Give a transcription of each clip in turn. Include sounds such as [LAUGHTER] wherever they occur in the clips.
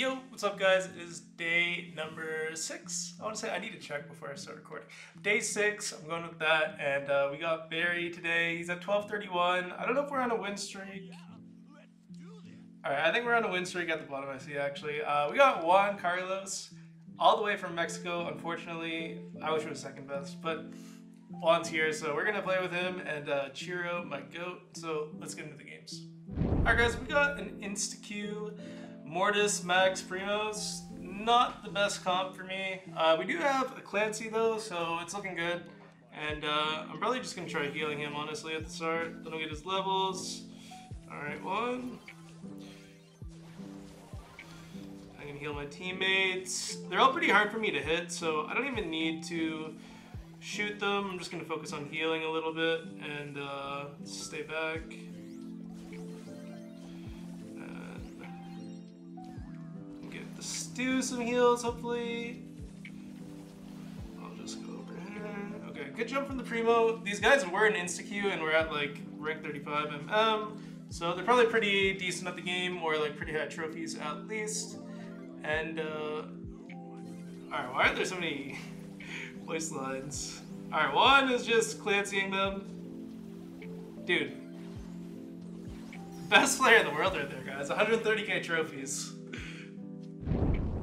Yo, what's up guys? It is day number six. I want to say I need to check before I start recording. Day six, I'm going with that, and uh, we got Berry today. He's at 12:31. I don't know if we're on a win streak. All right, I think we're on a win streak at the bottom. I see actually. Uh, we got Juan Carlos, all the way from Mexico. Unfortunately, I wish it was second best, but Juan's here, so we're gonna play with him and uh, Chiro, my goat. So let's get into the games. All right, guys, we got an insta queue. Mortis, Max, Primos, not the best comp for me. Uh, we do have a Clancy though, so it's looking good. And uh, I'm probably just gonna try healing him honestly at the start. Then I'll get his levels. Alright, one. I can heal my teammates. They're all pretty hard for me to hit, so I don't even need to shoot them. I'm just gonna focus on healing a little bit and uh, stay back. Do some heals, hopefully. I'll just go over here. Okay, good jump from the Primo. These guys were in insta-queue and we're at like rank 35 MM. So they're probably pretty decent at the game or like pretty high trophies at least. And uh, Alright, why are there so many [LAUGHS] voice lines? Alright, Juan is just Clancying them. Dude. Best player in the world right there, guys. 130k trophies.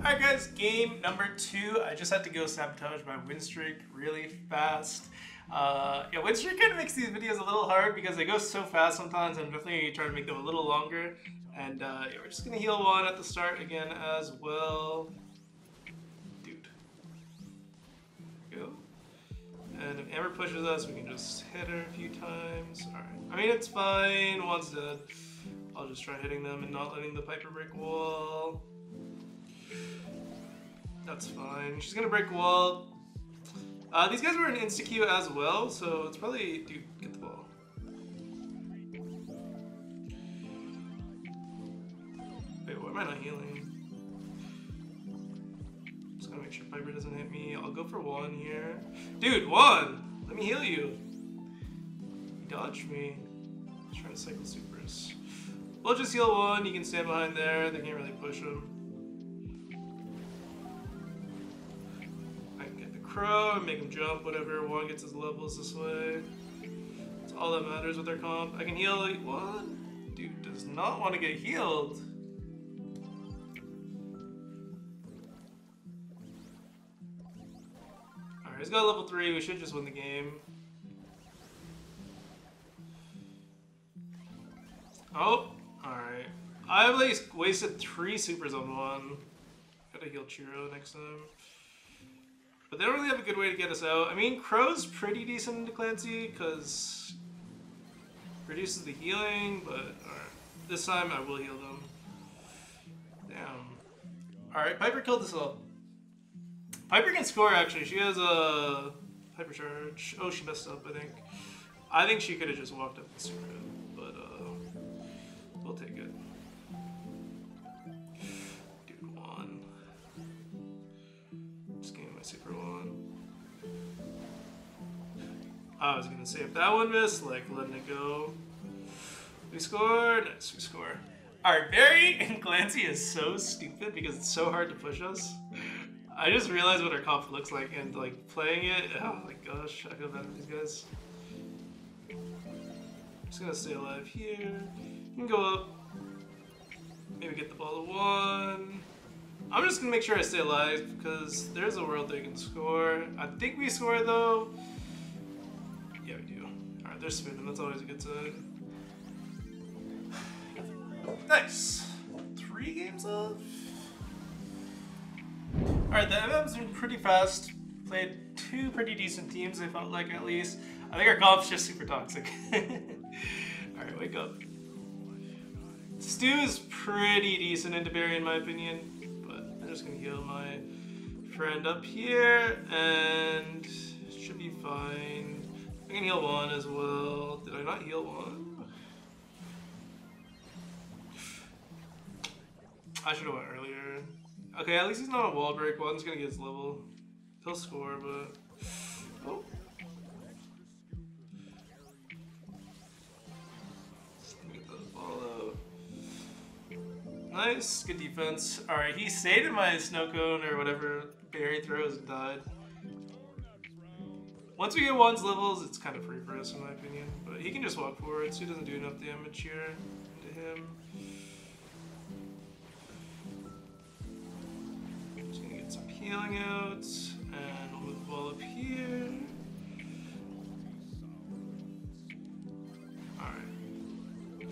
Alright guys, game number two. I just had to go sabotage my win streak really fast. Uh, yeah, win streak kind of makes these videos a little hard because they go so fast sometimes. I'm definitely trying to make them a little longer. And uh, yeah, we're just to heal Juan at the start again as well. Dude. Go. And if Amber pushes us, we can just hit her a few times. Alright. I mean, it's fine. Juan's dead. I'll just try hitting them and not letting the Piper break wall. That's fine. She's gonna break wall. Uh, these guys were in insta-queue as well, so it's probably... Dude, get the ball. Wait, why am I not healing? Just gonna make sure Piper doesn't hit me. I'll go for one here. Dude, Juan! Let me heal you. He dodged me. He's trying to cycle supers. We'll just heal Juan. You can stand behind there. They can't really push him. Crow and make him jump whenever Juan gets his levels this way. That's all that matters with their comp. I can heal like, Juan. Dude does not want to get healed. Alright, he's got level 3. We should just win the game. Oh, alright. I've at least wasted three supers on Juan. Gotta heal Chiro next time. But they don't really have a good way to get us out. I mean, Crow's pretty decent into Clancy, because reduces the healing, but. This time I will heal them. Damn. Alright, Piper killed this all. Piper can score, actually. She has a Piper charge. Oh, she messed up, I think. I think she could have just walked up the super but uh, we'll take it. I was gonna say if that one missed, like letting it go. We score, Nice, we score. Alright, Berry and Clancy is so stupid because it's so hard to push us. I just realized what our comp looks like and like playing it, oh my gosh, I feel bad for these guys. Just gonna stay alive here. You can go up. Maybe get the ball to one. I'm just gonna make sure I stay alive because there's a world they can score. I think we score though. Alright, they're spinning. That's always a good sign. Nice. Three games of? Alright, the MM's been pretty fast. Played two pretty decent teams, I felt like at least. I think our comp's just super toxic. [LAUGHS] Alright, wake up. Stu is pretty decent into Berry in my opinion. But I'm just gonna heal my friend up here, and it should be fine. I can heal Juan as well. Did I not heal Juan? I should have went earlier. Okay, at least he's not a wall break. Juan's gonna get his level. He'll score, but... Oh. Nice, good defense. Alright, he stayed in my snow cone or whatever Berry throws and died. Once we get Juan's levels, it's kind of free for us in my opinion. But he can just walk forward, so he doesn't do enough damage here to him. Just gonna get some healing out, and we'll move the ball up here. Alright.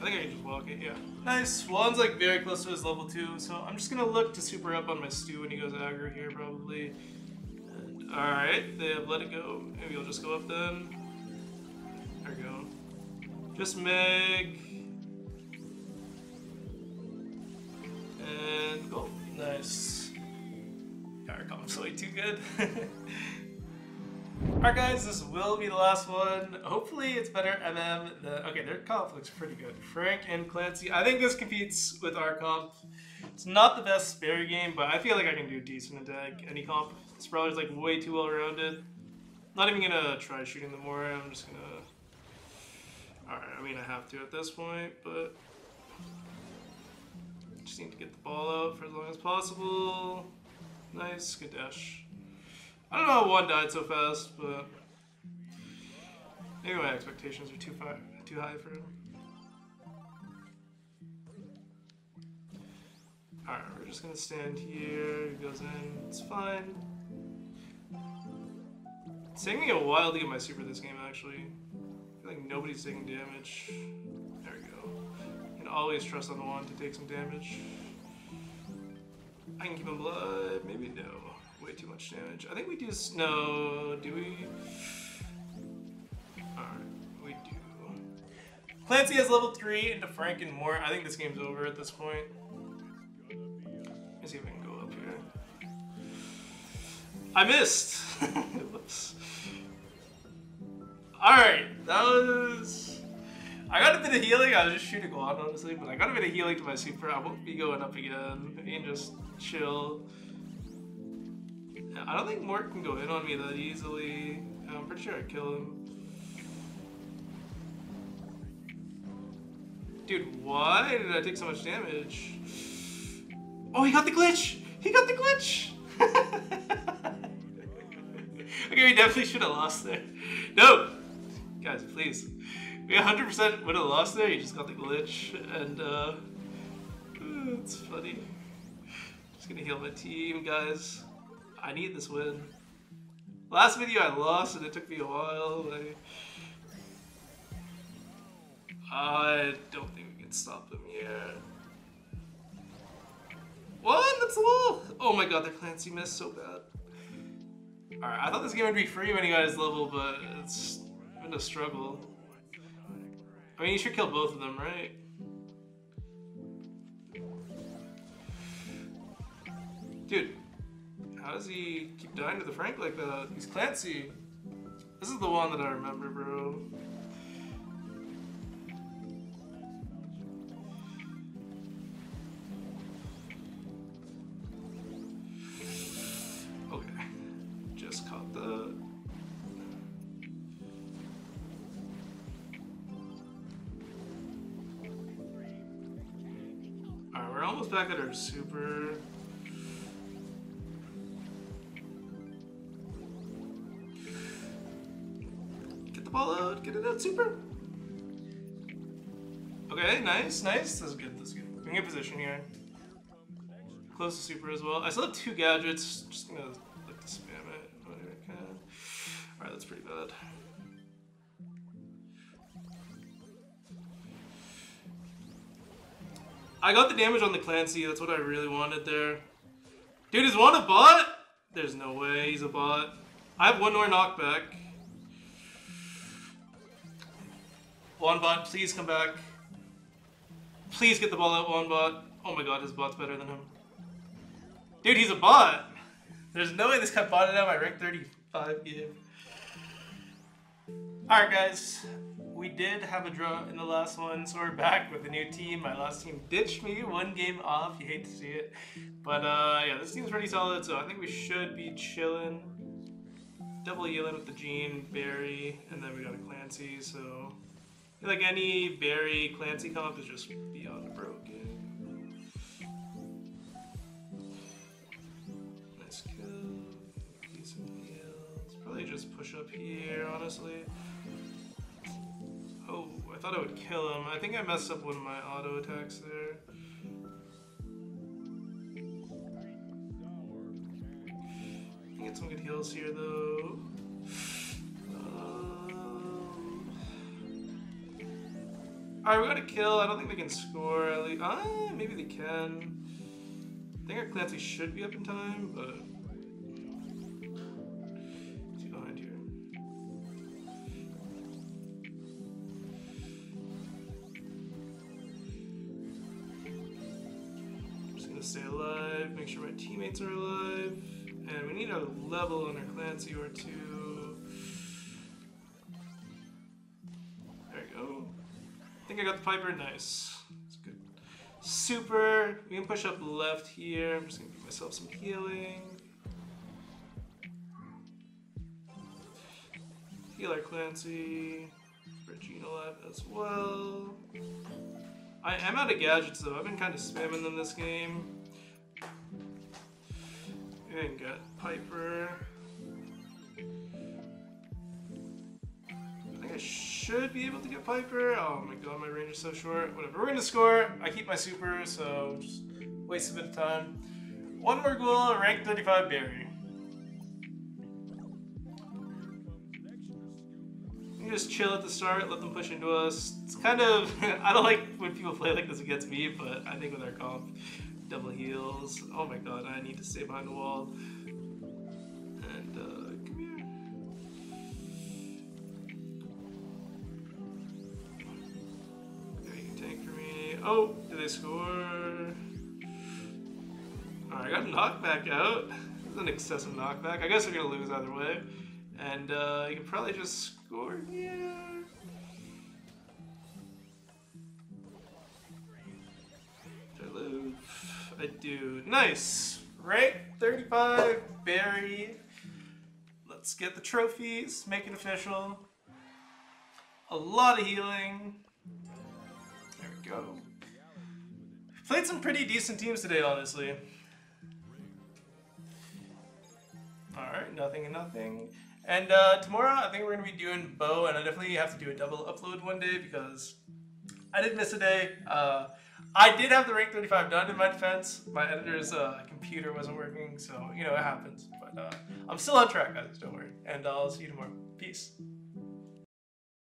I think I can just walk it, yeah. Nice. Juan's like very close to his level 2, so I'm just gonna look to super up on my Stu when he goes aggro here probably. Alright, they have let it go. Maybe I'll just go up then. There we go. Just Meg. And go. Nice. Our comp's way too good. [LAUGHS] Alright guys, this will be the last one. Hopefully it's better MM. The, okay, their comp looks pretty good. Frank and Clancy. I think this competes with our comp. It's not the best Berry game, but I feel like I can do decent attack any comp. This brawler's like way too well rounded. Not even gonna try shooting them more. I'm just gonna. Alright, I mean I have to at this point, but just need to get the ball out for as long as possible. Nice, good dash. I don't know how Juan died so fast, but maybe my expectations are too far, too high for him. Alright, we're just gonna stand here. He goes in. It's fine. It's taking me a while to get my super this game, actually. I feel like nobody's taking damage. There we go. Can always trust on the one to take some damage. I can keep him blood. Maybe no. Way too much damage. I think we do. No, do we? Alright, we do. Clancy has level 3 into Frank and more. I think this game's over at this point. See if I can go up here. I missed! [LAUGHS] Alright, that was... I got a bit of healing, I was just shooting on honestly, but I got a bit of healing to my super. I won't be going up again. I can just chill. I don't think Mort can go in on me that easily. I'm pretty sure I'd kill him. Dude, why did I take so much damage? Oh, he got the glitch! He got the glitch! [LAUGHS] okay, we definitely should have lost there. No! Guys, please. We 100% would have lost there, he just got the glitch, and uh... It's funny. Just gonna heal my team, guys. I need this win. Last video I lost and it took me a while. Like, I don't think we can stop them yet. What? That's a little. Oh my god, their Clancy missed so bad. Alright, I thought this game would be free when he got his level, but it's been a struggle. I mean, you should kill both of them, right? Dude, how does he keep dying to the Frank like that? He's Clancy. This is the one that I remember, bro. We're back at our super. Get the ball out, get it out, super. Okay, nice, nice. That's good, that's good. Can get position here. Close to super as well. I still have two gadgets. Just gonna look to spam it. Alright, that's pretty bad. I got the damage on the Clancy. That's what I really wanted there. Dude, is Juan a bot? There's no way he's a bot. I have one more knockback. Juan bot, please come back. Please get the ball out, Juan bot. Oh my god, his bot's better than him. Dude, he's a bot. There's no way this guy botted out my rank 35 game. Alright guys, we did have a draw in the last one, so we're back with a new team. My last team ditched me one game off. You hate to see it. But uh, yeah, this team's pretty solid, so I think we should be chilling. Double yelling with the Gene, Berry, and then we got a Clancy, so... Like any Berry Clancy comp is just beyond broken. Let's go. Probably just push up here, honestly. I thought I would kill him. I think I messed up one of my auto attacks there. Get some good heals here, though. Um, Alright, we got a kill. I don't think they can score. At least, uh, maybe they can. I think our Clancy should be up in time, but teammates are alive, and we need a level on our Clancy or two. There we go. I think I got the Piper. Nice. That's good. Super. We can push up left here. I'm just gonna give myself some healing. Heal our Clancy. Regina alive as well. I am out of gadgets though. I've been kind of spamming them this game. And got Piper. I think I should be able to get Piper. Oh my god, my range is so short. Whatever, we're gonna score. I keep my super, so just waste a bit of time. One more goal, rank 35 Berry. You just chill at the start, let them push into us. It's kind of, [LAUGHS] I don't like when people play like this against me, but I think with our comp, double heals. Oh my god, I need to stay behind the wall. And, uh, come here. Yeah, you tank for me. Oh, did they score? Alright, I got a knockback out. This is an excessive knockback. I guess we're gonna lose either way. And uh, you can probably just score here. Do. Nice! right? 35, Berry. Let's get the trophies, make it official. A lot of healing. There we go. Played some pretty decent teams today, honestly. Alright, nothing and nothing. And uh, tomorrow, I think we're going to be doing bow, and I definitely have to do a double upload one day because I did miss a day. Uh, I did have the rank 35 done in my defense. My editor's uh, computer wasn't working, so, you know, it happens. But uh, I'm still on track, guys, don't worry. And I'll see you tomorrow. Peace.